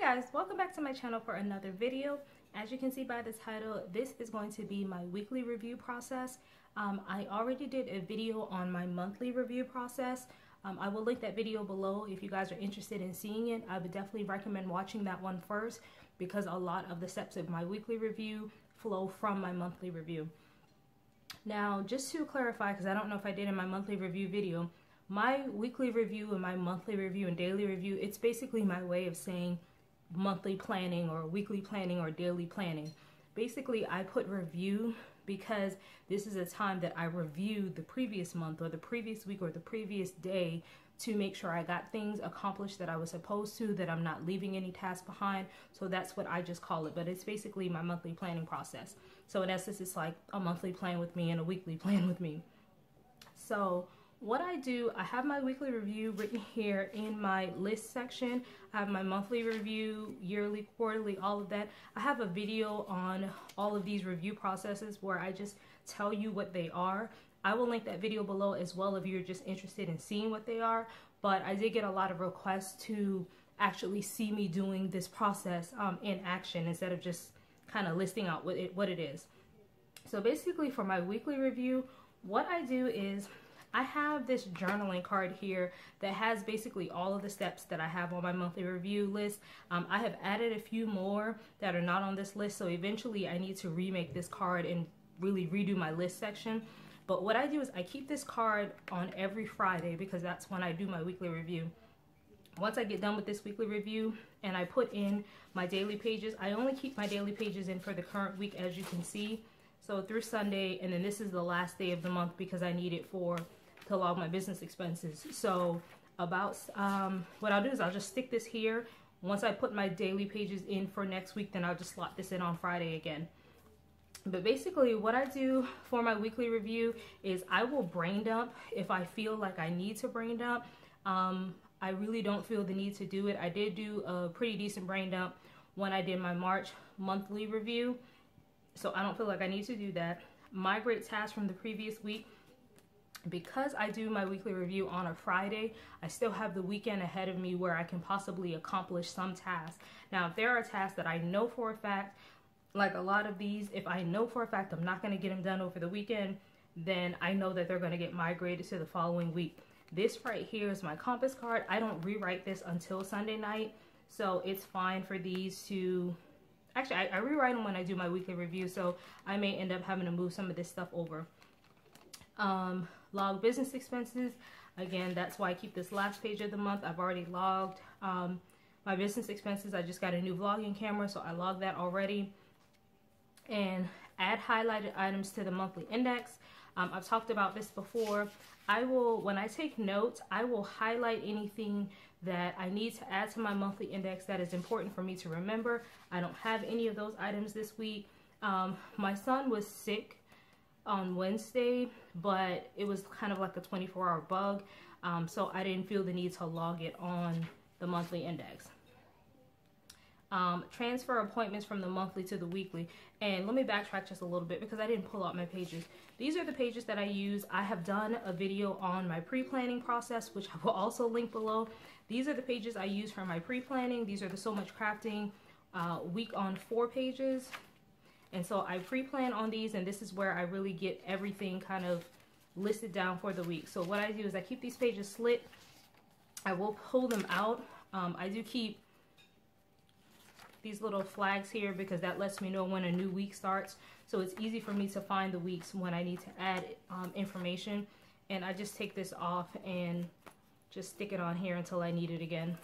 Guys, welcome back to my channel for another video. As you can see by the title, this is going to be my weekly review process. Um, I already did a video on my monthly review process. Um, I will link that video below if you guys are interested in seeing it. I would definitely recommend watching that one first because a lot of the steps of my weekly review flow from my monthly review. Now, just to clarify, because I don't know if I did in my monthly review video, my weekly review and my monthly review and daily review, it's basically my way of saying monthly planning or weekly planning or daily planning. Basically, I put review because this is a time that I review the previous month or the previous week or the previous day to make sure I got things accomplished that I was supposed to, that I'm not leaving any tasks behind. So that's what I just call it. But it's basically my monthly planning process. So in essence, it's like a monthly plan with me and a weekly plan with me. So what I do, I have my weekly review written here in my list section. I have my monthly review, yearly, quarterly, all of that. I have a video on all of these review processes where I just tell you what they are. I will link that video below as well if you're just interested in seeing what they are. But I did get a lot of requests to actually see me doing this process um, in action instead of just kind of listing out what it, what it is. So basically for my weekly review, what I do is I have this journaling card here that has basically all of the steps that I have on my monthly review list. Um, I have added a few more that are not on this list, so eventually I need to remake this card and really redo my list section. But what I do is I keep this card on every Friday because that's when I do my weekly review. Once I get done with this weekly review and I put in my daily pages, I only keep my daily pages in for the current week as you can see. So through Sunday, and then this is the last day of the month because I need it for to log my business expenses. So about um, what I'll do is I'll just stick this here. Once I put my daily pages in for next week, then I'll just slot this in on Friday again. But basically what I do for my weekly review is I will brain dump if I feel like I need to brain dump. Um, I really don't feel the need to do it. I did do a pretty decent brain dump when I did my March monthly review. So I don't feel like I need to do that. Migrate tasks from the previous week because I do my weekly review on a Friday, I still have the weekend ahead of me where I can possibly accomplish some tasks. Now, if there are tasks that I know for a fact, like a lot of these, if I know for a fact I'm not going to get them done over the weekend, then I know that they're going to get migrated to the following week. This right here is my compass card. I don't rewrite this until Sunday night, so it's fine for these to... Actually, I, I rewrite them when I do my weekly review, so I may end up having to move some of this stuff over. Um, log business expenses. Again, that's why I keep this last page of the month. I've already logged um, my business expenses. I just got a new vlogging camera, so I logged that already. And add highlighted items to the monthly index. Um, I've talked about this before. I will, when I take notes, I will highlight anything that I need to add to my monthly index that is important for me to remember. I don't have any of those items this week. Um, my son was sick on Wednesday, but it was kind of like a 24 hour bug. Um, so I didn't feel the need to log it on the monthly index. Um, transfer appointments from the monthly to the weekly. And let me backtrack just a little bit because I didn't pull out my pages. These are the pages that I use. I have done a video on my pre-planning process, which I will also link below. These are the pages I use for my pre-planning. These are the Sew Much Crafting uh, week on four pages. And so I pre-plan on these and this is where I really get everything kind of listed down for the week. So what I do is I keep these pages slit. I will pull them out. Um, I do keep these little flags here because that lets me know when a new week starts. So it's easy for me to find the weeks when I need to add um, information. And I just take this off and just stick it on here until I need it again.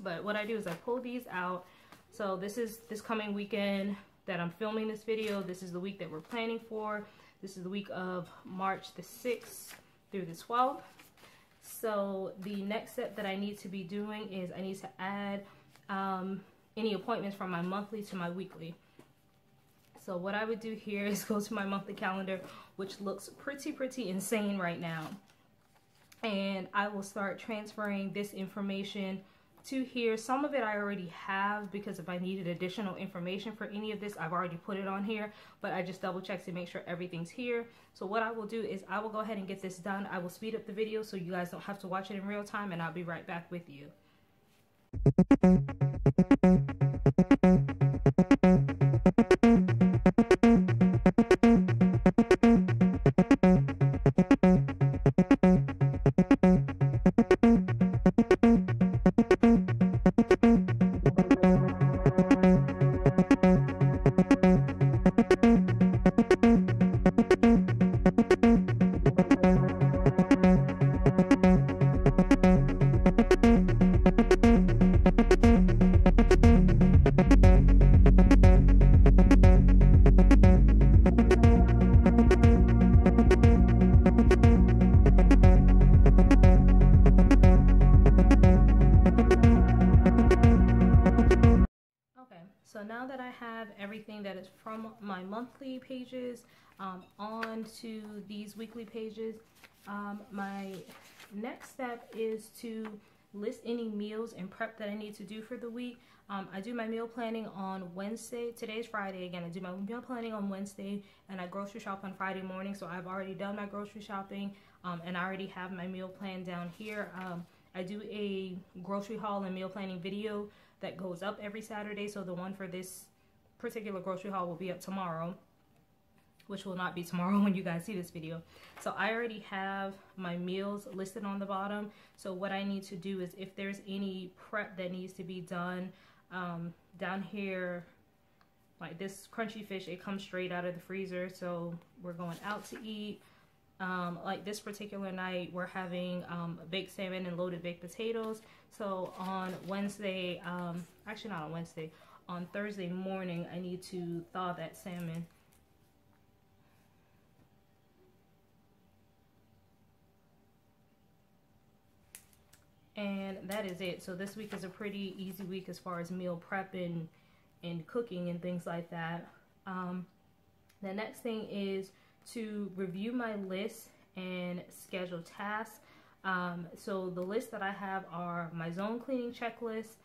But what I do is I pull these out. So this is this coming weekend that I'm filming this video. This is the week that we're planning for. This is the week of March the 6th through the 12th. So the next step that I need to be doing is I need to add um, any appointments from my monthly to my weekly. So what I would do here is go to my monthly calendar, which looks pretty, pretty insane right now. And I will start transferring this information to here. Some of it I already have because if I needed additional information for any of this, I've already put it on here, but I just double check to make sure everything's here. So what I will do is I will go ahead and get this done. I will speed up the video so you guys don't have to watch it in real time and I'll be right back with you. Step is to list any meals and prep that I need to do for the week. Um, I do my meal planning on Wednesday. Today's Friday again. I do my meal planning on Wednesday and I grocery shop on Friday morning. So I've already done my grocery shopping um, and I already have my meal plan down here. Um, I do a grocery haul and meal planning video that goes up every Saturday. So the one for this particular grocery haul will be up tomorrow which will not be tomorrow when you guys see this video. So I already have my meals listed on the bottom. So what I need to do is if there's any prep that needs to be done um, down here, like this crunchy fish, it comes straight out of the freezer. So we're going out to eat. Um, like this particular night, we're having um, baked salmon and loaded baked potatoes. So on Wednesday, um, actually not on Wednesday, on Thursday morning, I need to thaw that salmon and that is it. So this week is a pretty easy week as far as meal prepping and, cooking and things like that. Um, the next thing is to review my list and schedule tasks. Um, so the list that I have are my zone cleaning checklist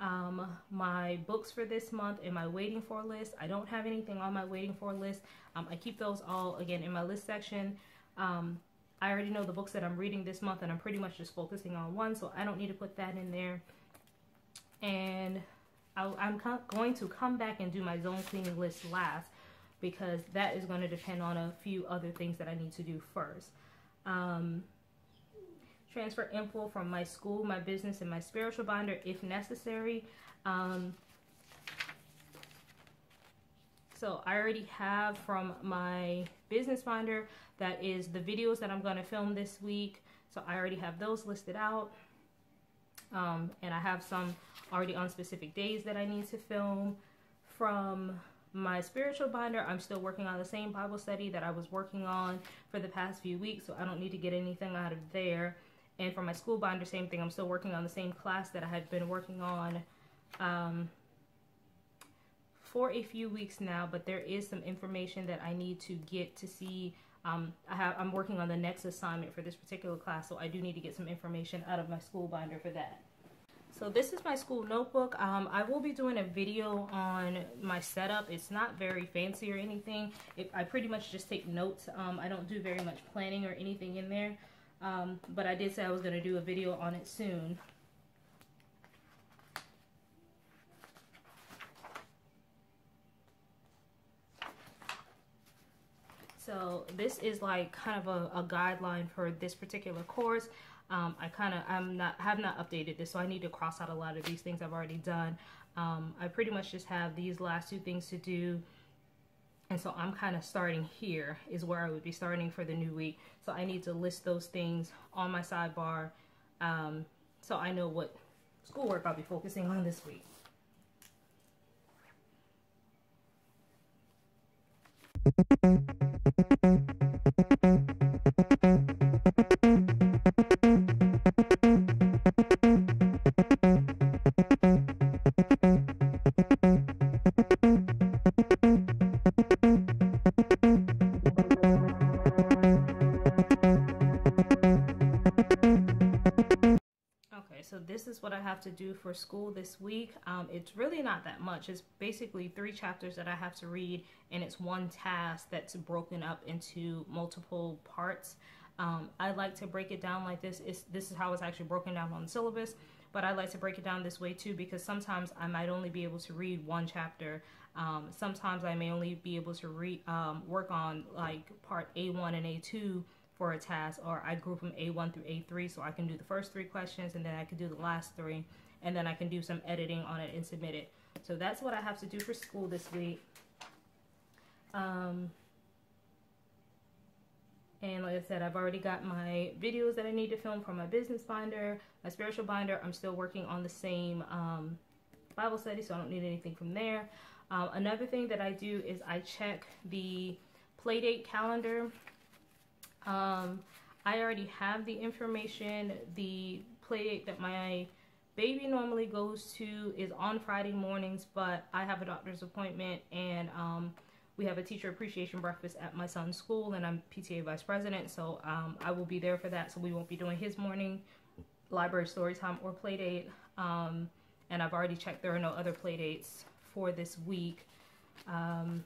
um, my books for this month and my waiting for list. I don't have anything on my waiting for list. Um, I keep those all again in my list section. Um, I already know the books that I'm reading this month and I'm pretty much just focusing on one, so I don't need to put that in there. And I, am going to come back and do my zone cleaning list last because that is going to depend on a few other things that I need to do first. Um, transfer info from my school, my business, and my spiritual binder if necessary. Um, so I already have from my business binder that is the videos that I'm going to film this week. So I already have those listed out. Um, and I have some already on specific days that I need to film. From my spiritual binder, I'm still working on the same Bible study that I was working on for the past few weeks. So I don't need to get anything out of there. And for my school binder, same thing. I'm still working on the same class that I had been working on um, for a few weeks now, but there is some information that I need to get to see. Um, I have, I'm working on the next assignment for this particular class, so I do need to get some information out of my school binder for that. So this is my school notebook. Um, I will be doing a video on my setup. It's not very fancy or anything. It, I pretty much just take notes. Um, I don't do very much planning or anything in there. Um, but I did say I was going to do a video on it soon. So this is like kind of a, a guideline for this particular course. Um, I kind of I'm not have not updated this, so I need to cross out a lot of these things I've already done. Um, I pretty much just have these last two things to do. And so I'm kind of starting here is where I would be starting for the new week. So I need to list those things on my sidebar um, so I know what schoolwork I'll be focusing on this week. Thank you. Is what I have to do for school this week. Um, it's really not that much. It's basically three chapters that I have to read, and it's one task that's broken up into multiple parts. Um, I like to break it down like this. It's, this is how it's actually broken down on the syllabus, but I like to break it down this way too because sometimes I might only be able to read one chapter. Um, sometimes I may only be able to read um, work on like part A1 and A2 for a task or I group them A1 through A3 so I can do the first three questions and then I can do the last three and then I can do some editing on it and submit it. So that's what I have to do for school this week. Um, and like I said, I've already got my videos that I need to film for my business binder, my spiritual binder. I'm still working on the same um, Bible study, so I don't need anything from there. Um, another thing that I do is I check the playdate calendar um, I already have the information, the play that my baby normally goes to is on Friday mornings, but I have a doctor's appointment and um, we have a teacher appreciation breakfast at my son's school, and I'm PTA vice president, so um, I will be there for that. So we won't be doing his morning library story time or play date. Um, and I've already checked there are no other play dates for this week. Um,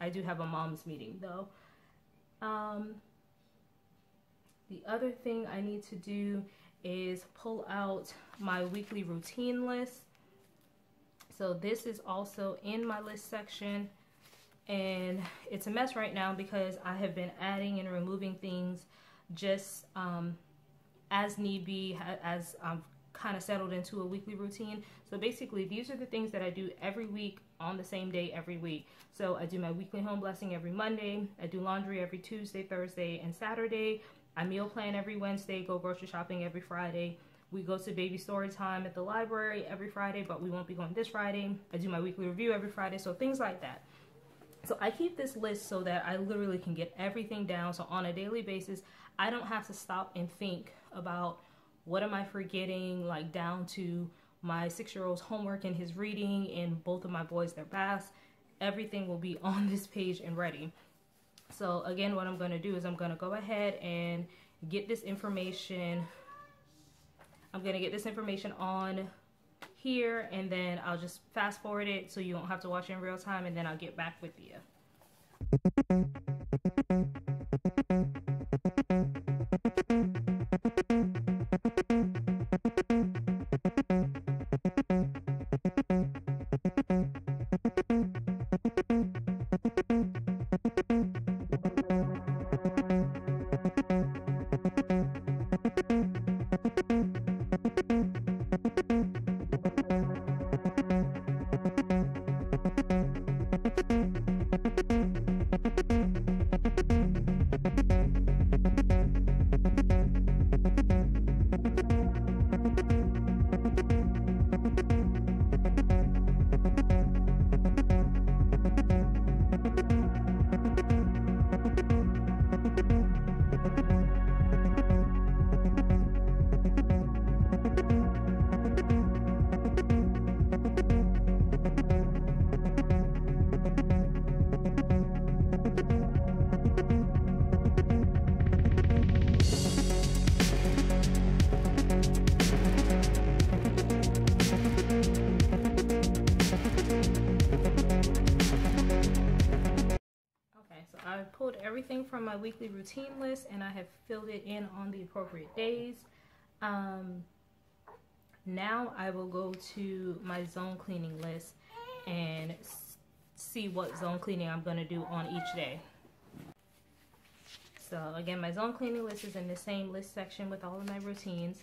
I do have a mom's meeting though. The other thing I need to do is pull out my weekly routine list. So this is also in my list section and it's a mess right now because I have been adding and removing things just um, as need be as I'm kind of settled into a weekly routine. So basically these are the things that I do every week on the same day every week. So I do my weekly home blessing every Monday. I do laundry every Tuesday, Thursday, and Saturday. I meal plan every Wednesday, go grocery shopping every Friday. We go to baby story time at the library every Friday, but we won't be going this Friday. I do my weekly review every Friday, so things like that. So I keep this list so that I literally can get everything down. So on a daily basis, I don't have to stop and think about what am I forgetting, like down to my six-year-old's homework and his reading and both of my boys their baths. Everything will be on this page and ready. So again, what I'm to do is I'm to go ahead and get this information. I'm to get this information on here and then I'll just fast forward it so you don't have to watch it in real time and then I'll get back with you. From my weekly routine list and I have filled it in on the appropriate days. Um, now I will go to my zone cleaning list and see what zone cleaning I'm going to do on each day. So again, my zone cleaning list is in the same list section with all of my routines.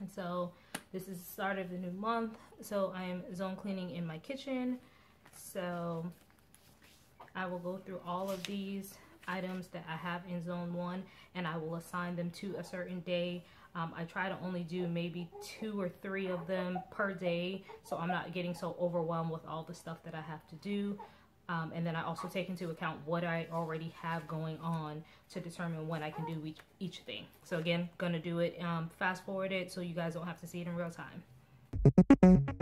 And so this is the start of the new month. So I am zone cleaning in my kitchen. So I will go through all of these items that I have in zone one and I will assign them to a certain day. Um, I try to only do maybe two or three of them per day so I'm not getting so overwhelmed with all the stuff that I have to do. Um, and then I also take into account what I already have going on to determine when I can do each, each thing. So again, gonna do it um, fast forward it so you guys don't have to see it in real time.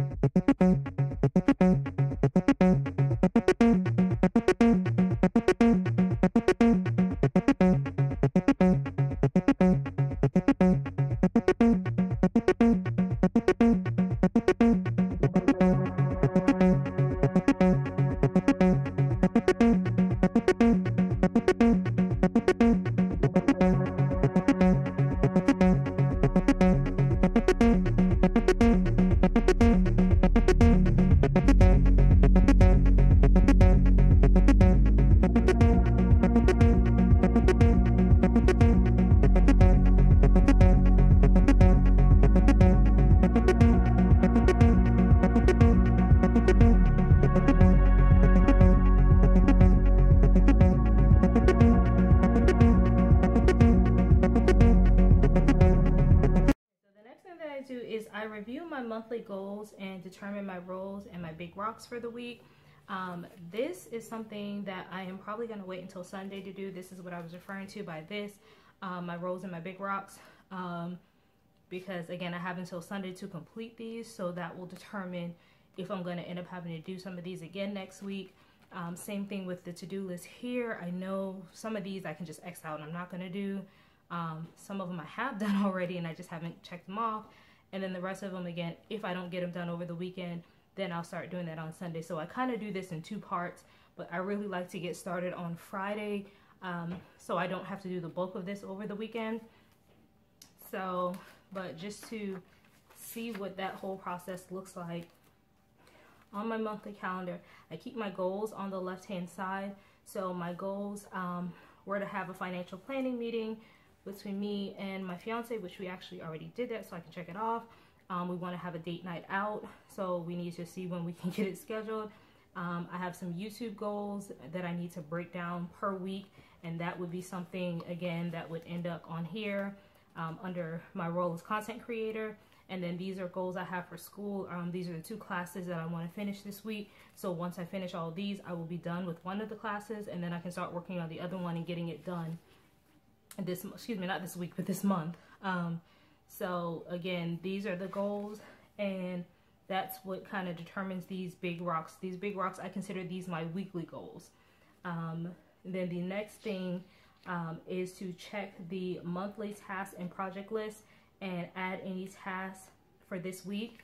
Goals and determine my roles and my big rocks for the week. Um, this is something that I am probably going to wait until Sunday to do. This is what I was referring to by this, um, my roles and my big rocks. Um, because again, I have until Sunday to complete these. So that will determine if I'm going to end up having to do some of these again next week. Um, same thing with the to-do list here. I know some of these I can just X out and I'm not going to do. Um, some of them I have done already and I just haven't checked them off. And then the rest of them, again, if I don't get them done over the weekend, then I'll start doing that on Sunday. So I kind of do this in two parts, but I really like to get started on Friday um, so I don't have to do the bulk of this over the weekend. So, but just to see what that whole process looks like on my monthly calendar, I keep my goals on the left hand side. So my goals um, were to have a financial planning meeting between me and my fiance, which we actually already did that, so I can check it off. Um, we want to have a date night out, so we need to see when we can get it scheduled. Um, I have some YouTube goals that I need to break down per week, and that would be something, again, that would end up on here um, under my role as content creator. And then these are goals I have for school. Um, these are the two classes that I want to finish this week. So once I finish all these, I will be done with one of the classes, and then I can start working on the other one and getting it done this, excuse me, not this week, but this month. Um, so again, these are the goals and that's what kind of determines these big rocks. These big rocks, I consider these my weekly goals. Um, then the next thing um, is to check the monthly task and project list and add any tasks for this week.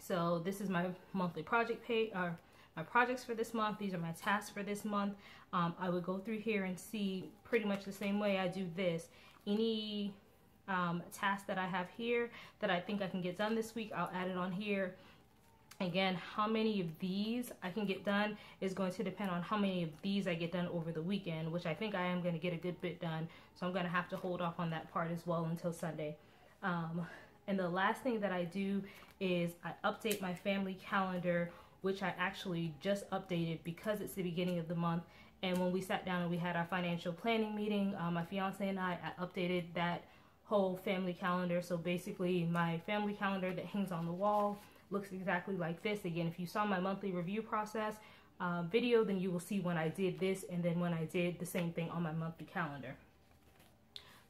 So this is my monthly project pay or my projects for this month. These are my tasks for this month. Um, I would go through here and see pretty much the same way I do this. Any um, task that I have here that I think I can get done this week, I'll add it on here. Again, how many of these I can get done is going to depend on how many of these I get done over the weekend, which I think I am going to get a good bit done. So I'm going to have to hold off on that part as well until Sunday. Um, and the last thing that I do is I update my family calendar, which I actually just updated because it's the beginning of the month and when we sat down and we had our financial planning meeting, um, my fiance and I, I updated that whole family calendar. So basically, my family calendar that hangs on the wall looks exactly like this. Again, if you saw my monthly review process uh, video, then you will see when I did this and then when I did the same thing on my monthly calendar.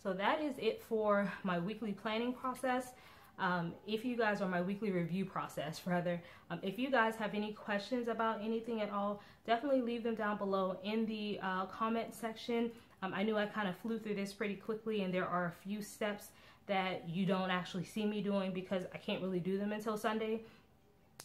So that is it for my weekly planning process. Um, if you guys are my weekly review process, rather, um, if you guys have any questions about anything at all, definitely leave them down below in the uh, comment section. Um, I knew I kind of flew through this pretty quickly and there are a few steps that you don't actually see me doing because I can't really do them until Sunday.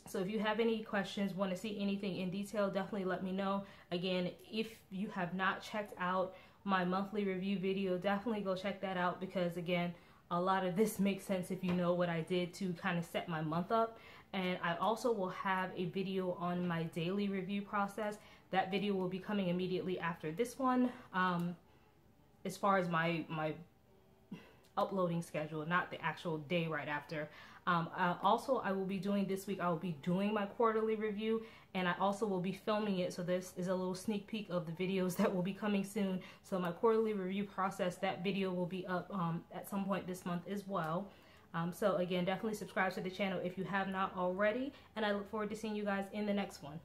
So if you have any questions, want to see anything in detail, definitely let me know. Again, if you have not checked out my monthly review video, definitely go check that out because again, a lot of this makes sense if you know what I did to kind of set my month up. And I also will have a video on my daily review process. That video will be coming immediately after this one. Um, as far as my, my uploading schedule, not the actual day right after. Um, also, I will be doing this week, I will be doing my quarterly review and I also will be filming it. So this is a little sneak peek of the videos that will be coming soon. So my quarterly review process, that video will be up um, at some point this month as well. Um, so again, definitely subscribe to the channel if you have not already. And I look forward to seeing you guys in the next one.